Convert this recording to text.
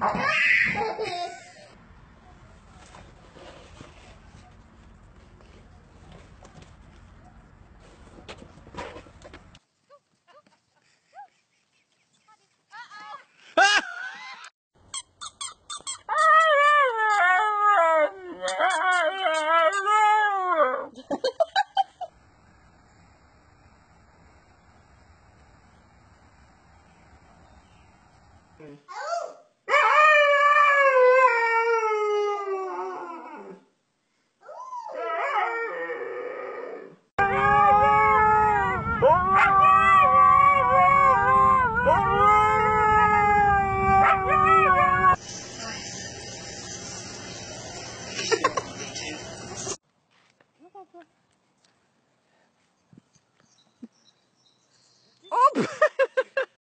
I problem.